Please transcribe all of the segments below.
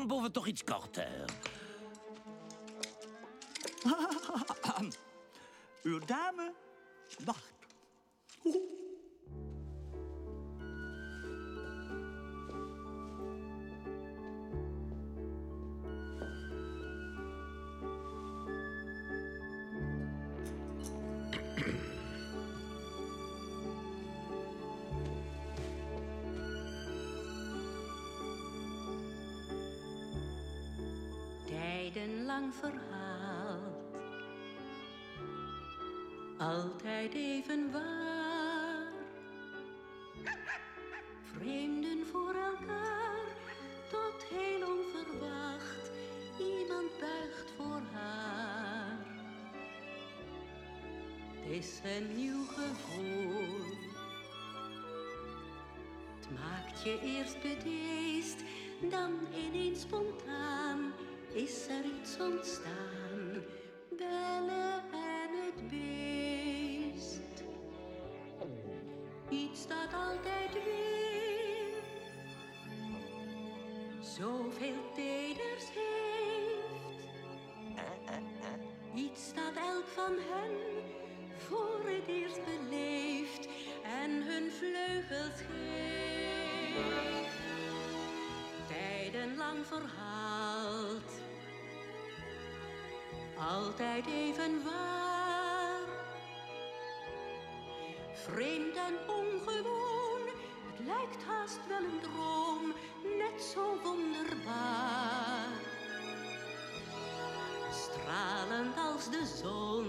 skąpowo to Hitchcorter. Uw dame wacht. Tijdenlang verhaald. Altijd even waar. Vreemden voor elkaar, tot heel onverwacht. Iemand buigt voor haar. Het is een nieuw gevoel. Het maakt je eerst bedeesd, dan ineens spontaan is er iets ontstaan. Bellen en het beest. Iets dat altijd weer zoveel teders heeft. Iets dat elk van hen voor het eerst beleeft en hun vleugels geeft. Tijdenlang verhaald, altijd even waar. Vreemd en ongewoon, het lijkt haast wel een droom, net zo wonderbaar. Stralend als de zon.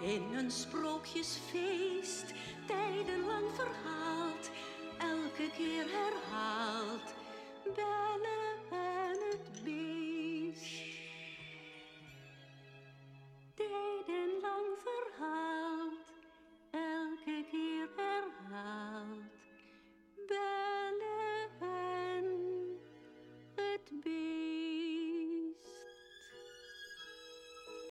In een sprookjesfeest, tijdenlang verhaald, elke keer herhaald. be